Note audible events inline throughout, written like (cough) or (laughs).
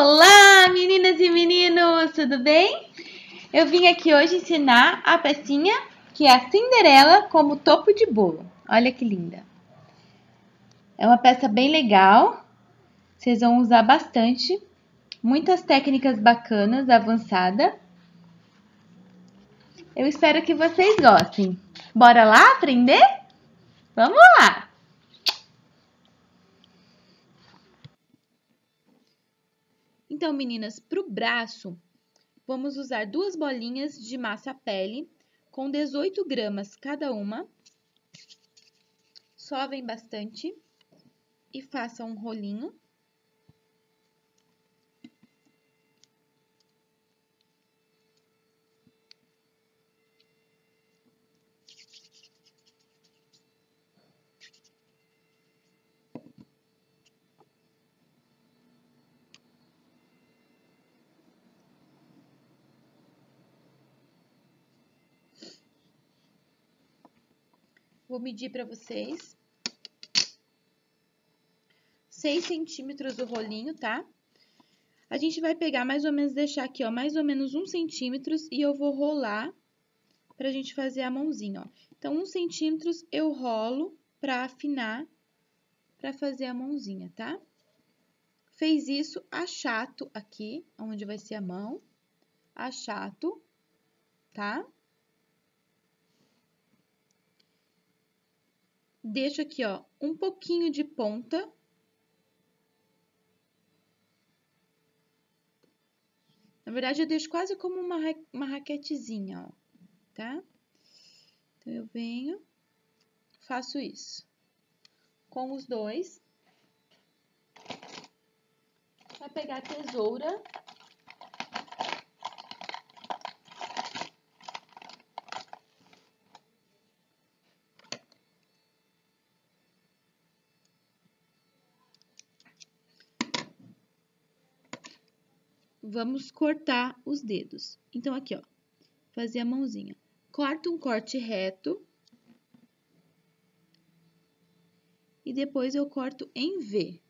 Olá, meninas e meninos, tudo bem? Eu vim aqui hoje ensinar a pecinha que é a Cinderela como topo de bolo. Olha que linda. É uma peça bem legal, vocês vão usar bastante, muitas técnicas bacanas, avançada. Eu espero que vocês gostem. Bora lá aprender? Vamos lá! Então, meninas, para o braço, vamos usar duas bolinhas de massa pele com 18 gramas cada uma. Sovem bastante e façam um rolinho. Vou medir para vocês. 6 centímetros o rolinho, tá? A gente vai pegar mais ou menos, deixar aqui, ó, mais ou menos um centímetro e eu vou rolar pra gente fazer a mãozinha, ó. Então, um centímetro eu rolo pra afinar, pra fazer a mãozinha, tá? Fez isso, achato aqui, onde vai ser a mão, achato, tá? Deixo aqui, ó, um pouquinho de ponta. Na verdade, eu deixo quase como uma, uma raquetezinha, ó, tá? Então, eu venho, faço isso. Com os dois. Vai pegar a tesoura vamos cortar os dedos. Então, aqui, ó, fazer a mãozinha. Corta um corte reto. E depois eu corto em V,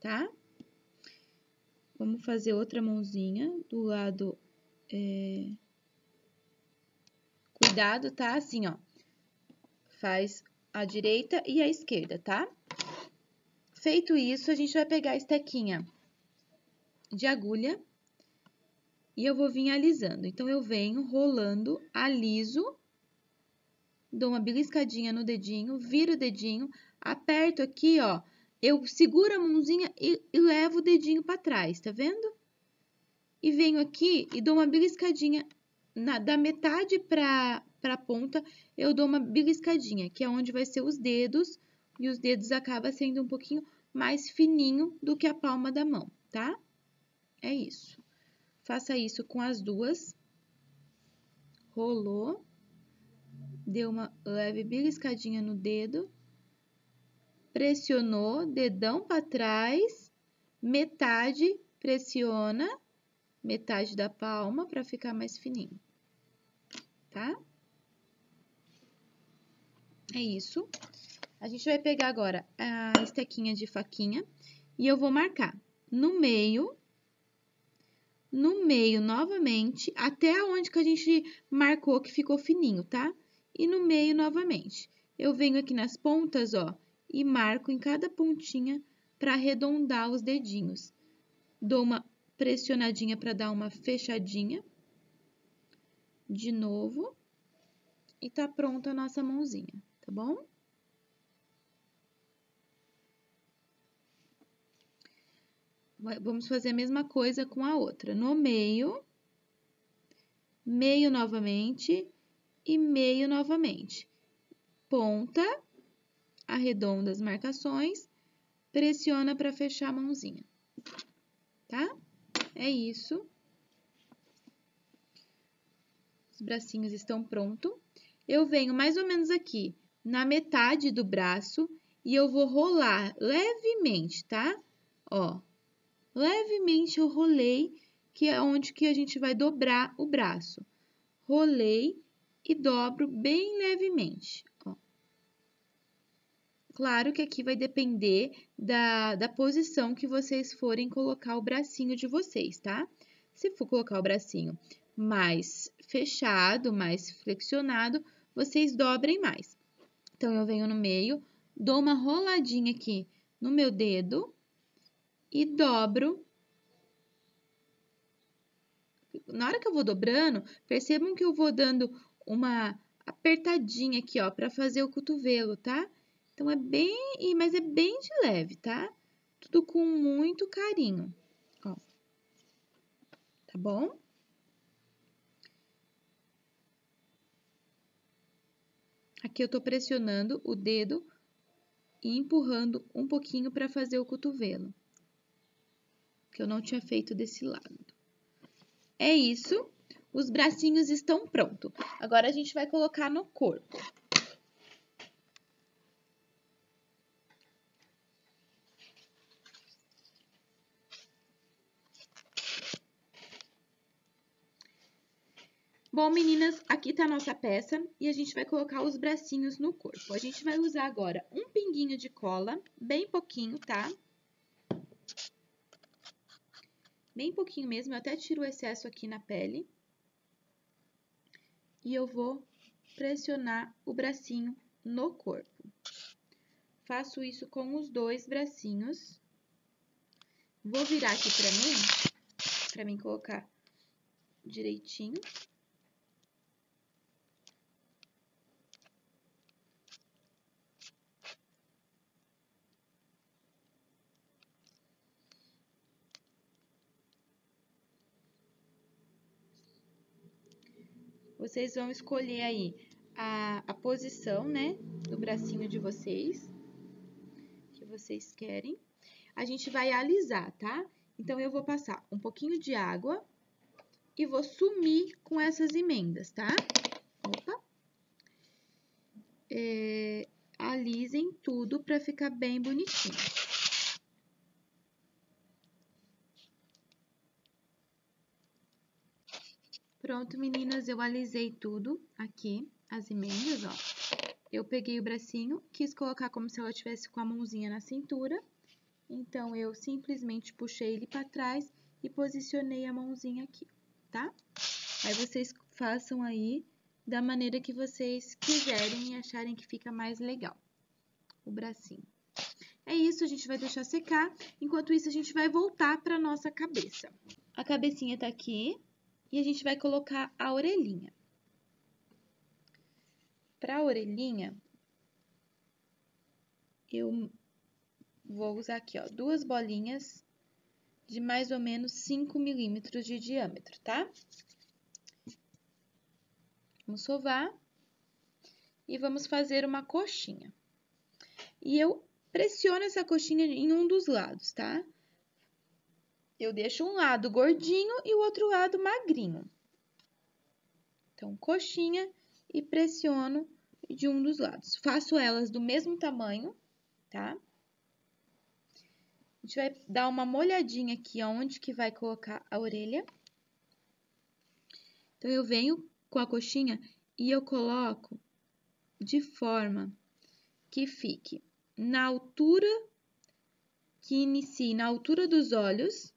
tá? Vamos fazer outra mãozinha do lado... É... Cuidado, tá? Assim, ó. Faz a direita e a esquerda, tá? Feito isso, a gente vai pegar a estequinha de agulha e eu vou vir alisando. Então, eu venho rolando, aliso, dou uma beliscadinha no dedinho, viro o dedinho, aperto aqui, ó, eu seguro a mãozinha e, e levo o dedinho para trás, tá vendo? E venho aqui e dou uma beliscadinha na, da metade para a ponta, eu dou uma beliscadinha, que é onde vai ser os dedos, e os dedos acaba sendo um pouquinho mais fininho do que a palma da mão, tá? É isso. Faça isso com as duas. Rolou. Deu uma leve beliscadinha no dedo. Pressionou, dedão para trás. Metade, pressiona. Metade da palma para ficar mais fininho. Tá? É isso. A gente vai pegar agora a estequinha de faquinha e eu vou marcar no meio no meio novamente, até onde que a gente marcou que ficou fininho, tá? E no meio novamente. Eu venho aqui nas pontas, ó, e marco em cada pontinha para arredondar os dedinhos. Dou uma pressionadinha para dar uma fechadinha. De novo. E tá pronta a nossa mãozinha, tá bom? Vamos fazer a mesma coisa com a outra. No meio, meio novamente e meio novamente. Ponta, arredonda as marcações, pressiona para fechar a mãozinha. Tá? É isso. Os bracinhos estão prontos. Eu venho mais ou menos aqui na metade do braço e eu vou rolar levemente, tá? Ó, levemente eu rolei, que é onde que a gente vai dobrar o braço. Rolei e dobro bem levemente, ó. Claro que aqui vai depender da, da posição que vocês forem colocar o bracinho de vocês, tá? Se for colocar o bracinho mais fechado, mais flexionado, vocês dobrem mais. Então, eu venho no meio, dou uma roladinha aqui no meu dedo e dobro. Na hora que eu vou dobrando, percebam que eu vou dando uma apertadinha aqui, ó, para fazer o cotovelo, tá? Então, é bem, mas é bem de leve, tá? Tudo com muito carinho, ó. Tá bom? Aqui eu tô pressionando o dedo e empurrando um pouquinho para fazer o cotovelo. Que eu não tinha feito desse lado. É isso. Os bracinhos estão prontos. Agora, a gente vai colocar no corpo. Bom, meninas, aqui tá a nossa peça e a gente vai colocar os bracinhos no corpo. A gente vai usar agora um pinguinho de cola, bem pouquinho, tá? Bem pouquinho mesmo, eu até tiro o excesso aqui na pele. E eu vou pressionar o bracinho no corpo. Faço isso com os dois bracinhos. Vou virar aqui pra mim, pra mim colocar direitinho. Vocês vão escolher aí a, a posição, né, do bracinho de vocês, que vocês querem. A gente vai alisar, tá? Então, eu vou passar um pouquinho de água e vou sumir com essas emendas, tá? Opa! É, alisem tudo para ficar bem bonitinho. Pronto, meninas, eu alisei tudo aqui, as emendas, ó. Eu peguei o bracinho, quis colocar como se ela tivesse com a mãozinha na cintura. Então, eu simplesmente puxei ele para trás e posicionei a mãozinha aqui, tá? Aí, vocês façam aí da maneira que vocês quiserem e acharem que fica mais legal o bracinho. É isso, a gente vai deixar secar. Enquanto isso, a gente vai voltar para nossa cabeça. A cabecinha tá aqui, e a gente vai colocar a orelhinha. Para a orelhinha, eu vou usar aqui, ó, duas bolinhas de mais ou menos 5 milímetros de diâmetro, tá? Vamos sovar e vamos fazer uma coxinha. E eu pressiono essa coxinha em um dos lados, tá? Eu deixo um lado gordinho e o outro lado magrinho. Então, coxinha e pressiono de um dos lados. Faço elas do mesmo tamanho, tá? A gente vai dar uma molhadinha aqui onde que vai colocar a orelha. Então, eu venho com a coxinha e eu coloco de forma que fique na altura, que inicie na altura dos olhos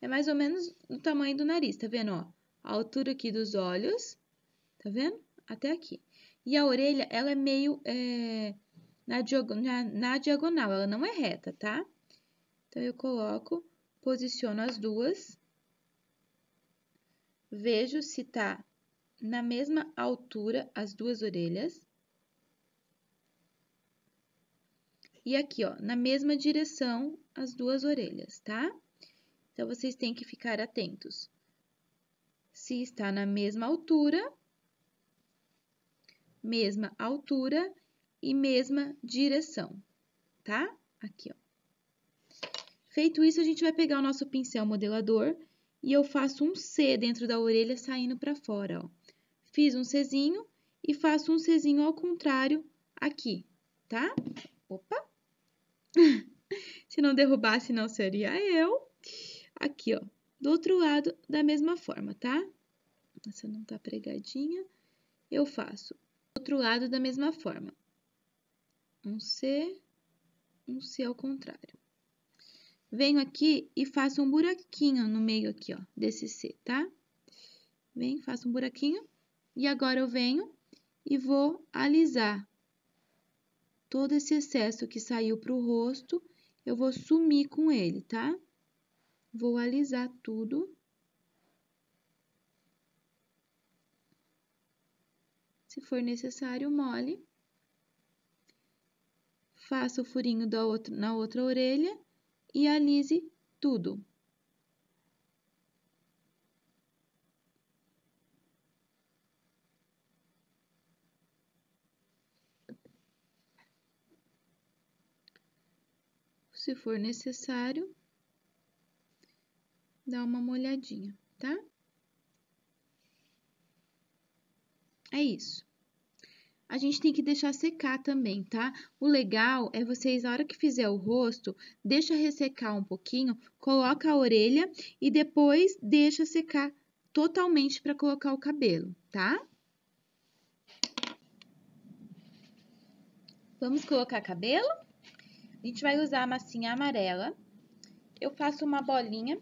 é mais ou menos o tamanho do nariz, tá vendo, ó? A altura aqui dos olhos, tá vendo? Até aqui. E a orelha, ela é meio é, na, na, na diagonal, ela não é reta, tá? Então, eu coloco, posiciono as duas, vejo se tá na mesma altura as duas orelhas. E aqui, ó, na mesma direção as duas orelhas, tá? Então, vocês têm que ficar atentos. Se está na mesma altura, mesma altura e mesma direção, tá? Aqui, ó. Feito isso, a gente vai pegar o nosso pincel modelador e eu faço um C dentro da orelha saindo para fora, ó. Fiz um Czinho e faço um Czinho ao contrário aqui, tá? Opa! (laughs) Se não derrubasse, não seria eu. Aqui, ó, do outro lado, da mesma forma, tá? Essa não tá pregadinha. Eu faço outro lado da mesma forma. um C, um C ao contrário. Venho aqui e faço um buraquinho no meio aqui, ó, desse C, tá? Vem, faço um buraquinho. E agora eu venho e vou alisar todo esse excesso que saiu para o rosto, eu vou sumir com ele, tá? Vou alisar tudo. Se for necessário, mole. Faça o furinho da outra, na outra orelha e alise tudo. Se for necessário, dá uma molhadinha, tá? É isso. A gente tem que deixar secar também, tá? O legal é vocês, na hora que fizer o rosto, deixa ressecar um pouquinho, coloca a orelha e depois deixa secar totalmente para colocar o cabelo, tá? Vamos colocar cabelo? A gente vai usar a massinha amarela. Eu faço uma bolinha.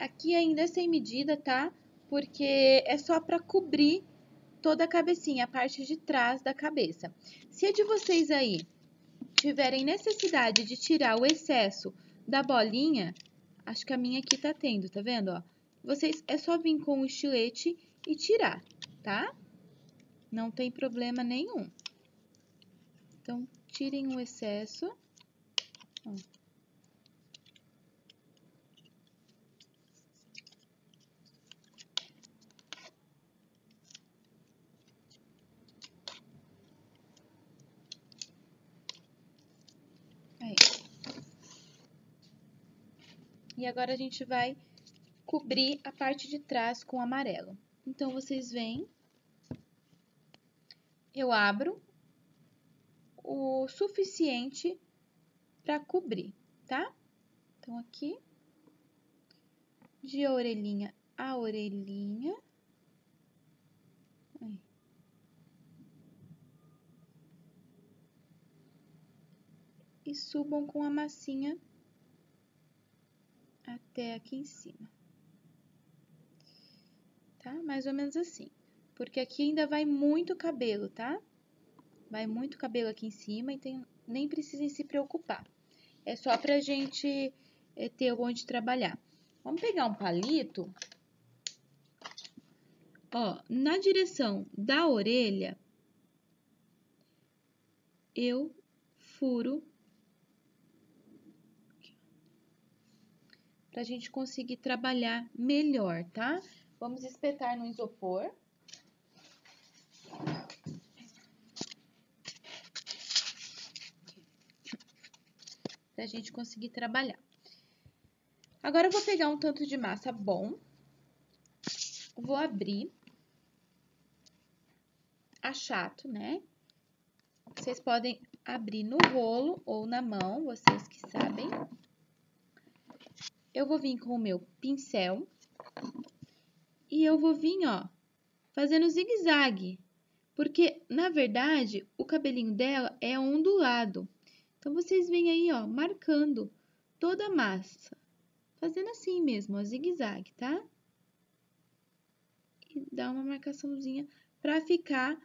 Aqui ainda é sem medida, tá? Porque é só para cobrir toda a cabecinha, a parte de trás da cabeça. Se de vocês aí tiverem necessidade de tirar o excesso da bolinha, acho que a minha aqui tá tendo, tá vendo, ó? Vocês, é só vir com o estilete e tirar, tá? Não tem problema nenhum. Então, tirem o excesso. Ó. E agora a gente vai cobrir a parte de trás com amarelo. Então, vocês veem, eu abro o suficiente para cobrir, tá? Então, aqui, de orelhinha a orelhinha. E subam com a massinha até aqui em cima. Tá? Mais ou menos assim. Porque aqui ainda vai muito cabelo, tá? Vai muito cabelo aqui em cima, então nem precisem se preocupar. É só pra gente é, ter onde trabalhar. Vamos pegar um palito. Ó, na direção da orelha, eu furo para a gente conseguir trabalhar melhor, tá? Vamos espetar no isopor. Para a gente conseguir trabalhar. Agora, eu vou pegar um tanto de massa bom. Vou abrir. Achato, né? Vocês podem abrir no rolo ou na mão, vocês que sabem eu vou vir com o meu pincel e eu vou vir, ó, fazendo zigue-zague, porque, na verdade, o cabelinho dela é ondulado. Então, vocês vêm aí, ó, marcando toda a massa, fazendo assim mesmo, ó, zigue-zague, tá? E dá uma marcaçãozinha para ficar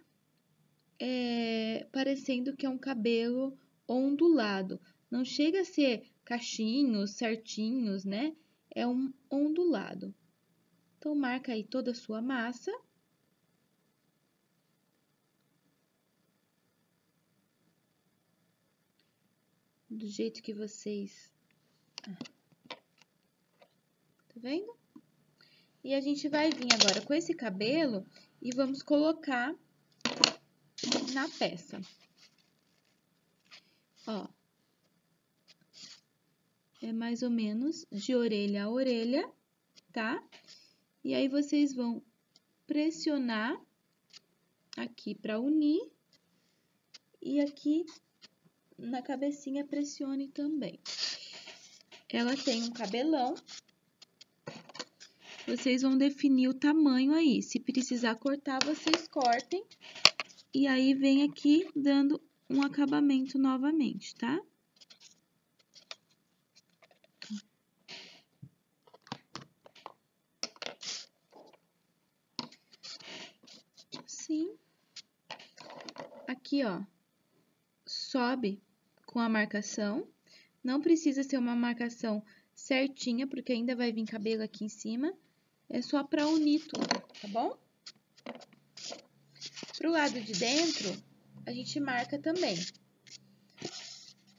é, parecendo que é um cabelo ondulado. Não chega a ser cachinhos certinhos, né? É um ondulado. Então, marca aí toda a sua massa. Do jeito que vocês... Ah. Tá vendo? E a gente vai vir agora com esse cabelo e vamos colocar na peça. Ó, é mais ou menos de orelha a orelha, tá? E aí, vocês vão pressionar aqui para unir e aqui na cabecinha pressione também. Ela tem um cabelão. Vocês vão definir o tamanho aí. Se precisar cortar, vocês cortem. E aí, vem aqui dando um acabamento novamente, tá? Aqui, ó, sobe com a marcação. Não precisa ser uma marcação certinha, porque ainda vai vir cabelo aqui em cima. É só para unir tudo, tá bom? Pro lado de dentro, a gente marca também.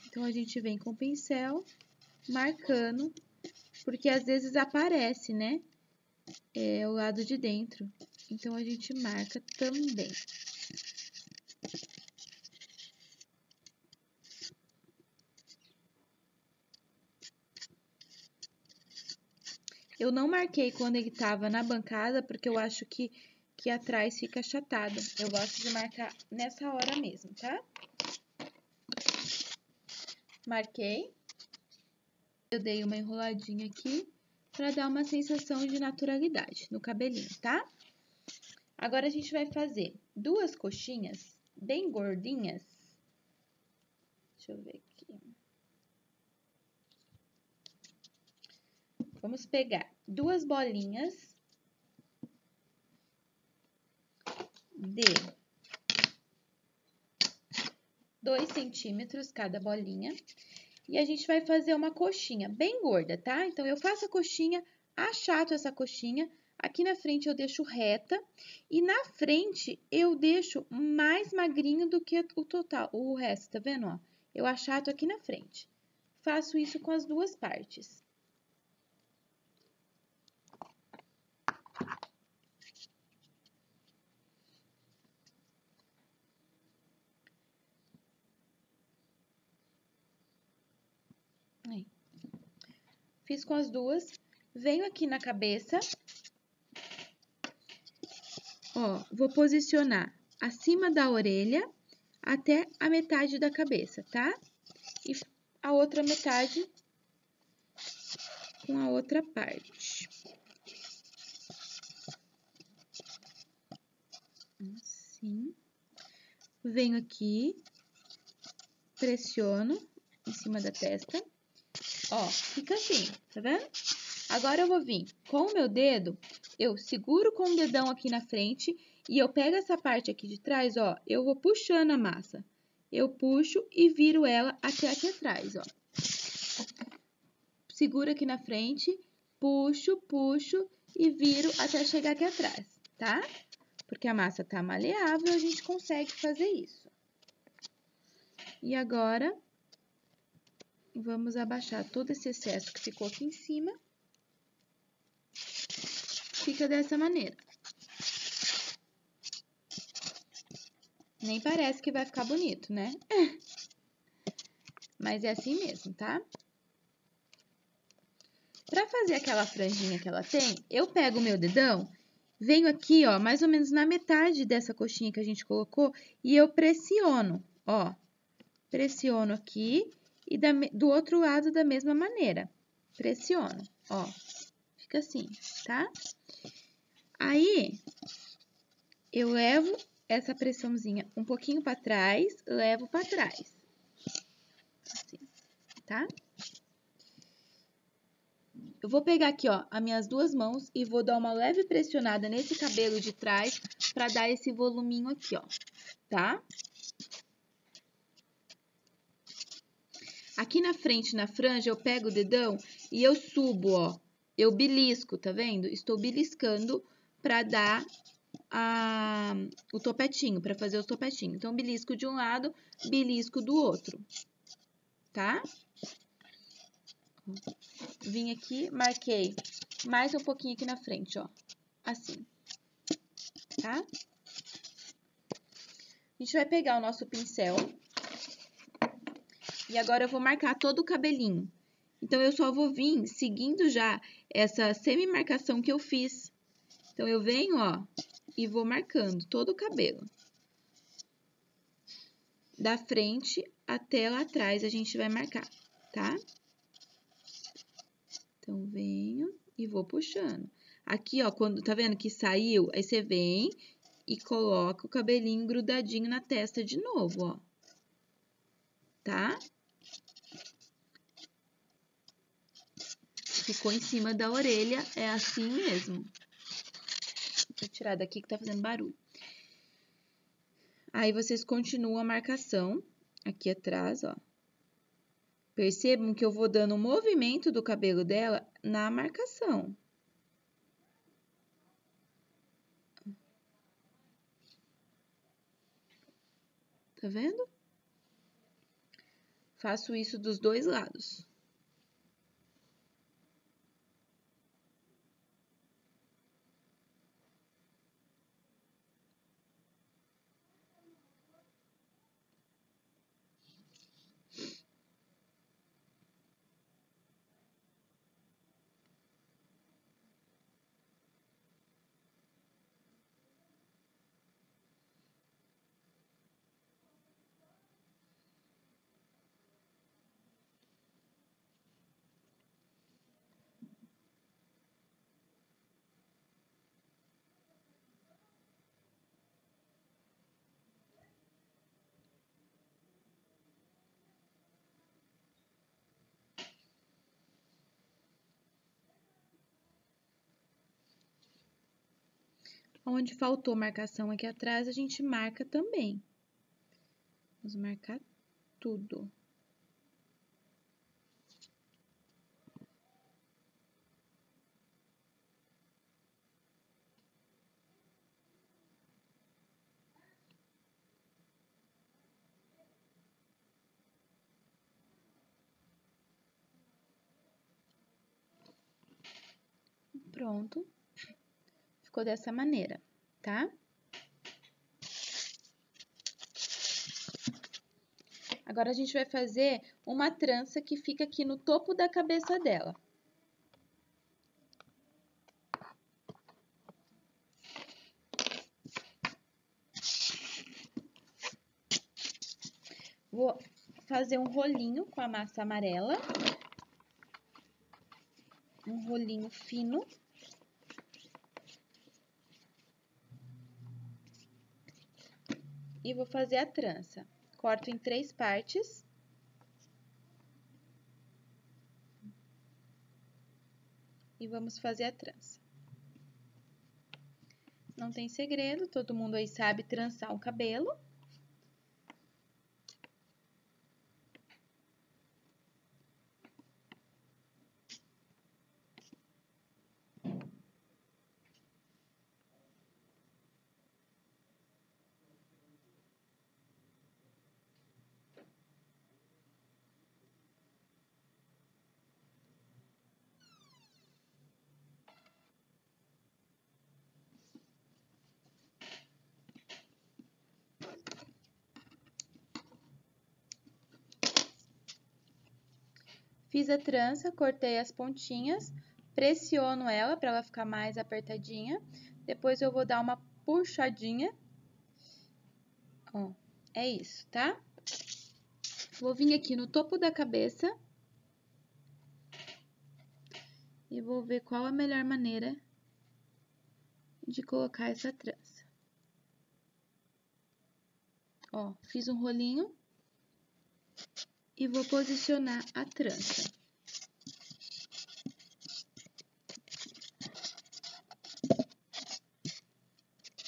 Então, a gente vem com o pincel, marcando, porque às vezes aparece, né? É o lado de dentro. Então, a gente marca também. Eu não marquei quando ele estava na bancada, porque eu acho que, que atrás fica achatado. Eu gosto de marcar nessa hora mesmo, tá? Marquei. Eu dei uma enroladinha aqui para dar uma sensação de naturalidade no cabelinho, tá? Agora, a gente vai fazer duas coxinhas bem gordinhas. Deixa eu ver aqui. Vamos pegar duas bolinhas de dois centímetros cada bolinha. E a gente vai fazer uma coxinha bem gorda, tá? Então, eu faço a coxinha, achato essa coxinha, aqui na frente eu deixo reta e na frente eu deixo mais magrinho do que o total, o resto, tá vendo, ó? Eu achato aqui na frente. Faço isso com as duas partes. Fiz com as duas. Venho aqui na cabeça. Ó, vou posicionar acima da orelha até a metade da cabeça, tá? E a outra metade com a outra parte. Assim. Venho aqui, pressiono em cima da testa. Ó, fica assim, tá vendo? Agora eu vou vir com o meu dedo, eu seguro com o dedão aqui na frente e eu pego essa parte aqui de trás, ó, eu vou puxando a massa. Eu puxo e viro ela até aqui atrás, ó. Seguro aqui na frente, puxo, puxo e viro até chegar aqui atrás, tá? Porque a massa tá maleável, a gente consegue fazer isso. E agora, Vamos abaixar todo esse excesso que ficou aqui em cima. Fica dessa maneira. Nem parece que vai ficar bonito, né? (laughs) Mas é assim mesmo, tá? Pra fazer aquela franjinha que ela tem, eu pego o meu dedão, venho aqui, ó, mais ou menos na metade dessa coxinha que a gente colocou, e eu pressiono, ó. Pressiono aqui e da, do outro lado da mesma maneira. Pressiono, ó. Fica assim, tá? Aí, eu levo essa pressãozinha um pouquinho para trás, levo para trás. Assim, tá? Eu vou pegar aqui, ó, as minhas duas mãos e vou dar uma leve pressionada nesse cabelo de trás para dar esse voluminho aqui, ó, tá? Aqui na frente, na franja, eu pego o dedão e eu subo, ó. Eu belisco, tá vendo? Estou beliscando para dar a, o topetinho, para fazer o topetinho. Então, belisco de um lado, belisco do outro, tá? Vim aqui, marquei mais um pouquinho aqui na frente, ó. Assim, tá? A gente vai pegar o nosso pincel e agora eu vou marcar todo o cabelinho. Então, eu só vou vir seguindo já essa semi-marcação que eu fiz. Então, eu venho, ó, e vou marcando todo o cabelo. Da frente até lá atrás a gente vai marcar, tá? Então, venho e vou puxando. Aqui, ó, quando tá vendo que saiu, aí você vem e coloca o cabelinho grudadinho na testa de novo, ó. tá? Ficou em cima da orelha, é assim mesmo. Vou tirar daqui que tá fazendo barulho. Aí, vocês continuam a marcação aqui atrás, ó. Percebam que eu vou dando o movimento do cabelo dela na marcação. Tá vendo? Faço isso dos dois lados. Onde faltou marcação aqui atrás, a gente marca também. Vamos marcar tudo. Pronto ficou dessa maneira, tá? Agora, a gente vai fazer uma trança que fica aqui no topo da cabeça dela. Vou fazer um rolinho com a massa amarela. Um rolinho fino. E vou fazer a trança. Corto em três partes. E vamos fazer a trança. Não tem segredo, todo mundo aí sabe trançar o cabelo. Fiz a trança, cortei as pontinhas, pressiono ela para ela ficar mais apertadinha. Depois eu vou dar uma puxadinha. Ó, é isso, tá? Vou vir aqui no topo da cabeça. E vou ver qual a melhor maneira de colocar essa trança. Ó, fiz um rolinho e vou posicionar a trança.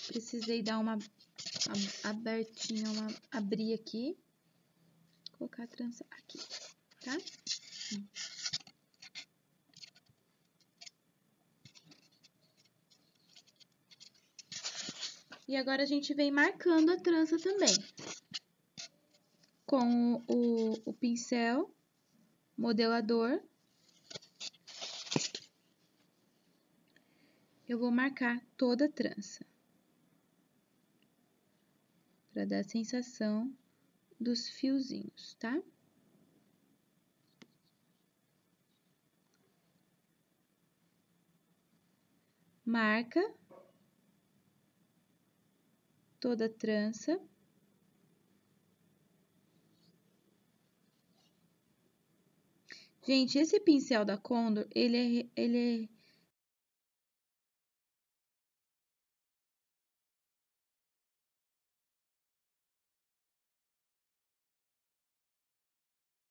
Precisei dar uma abertinha, uma abrir aqui, colocar a trança aqui, tá? E agora a gente vem marcando a trança também com o, o pincel modelador. Eu vou marcar toda a trança. Para dar a sensação dos fiozinhos, tá? Marca toda a trança. Gente, esse pincel da Condor, ele é, ele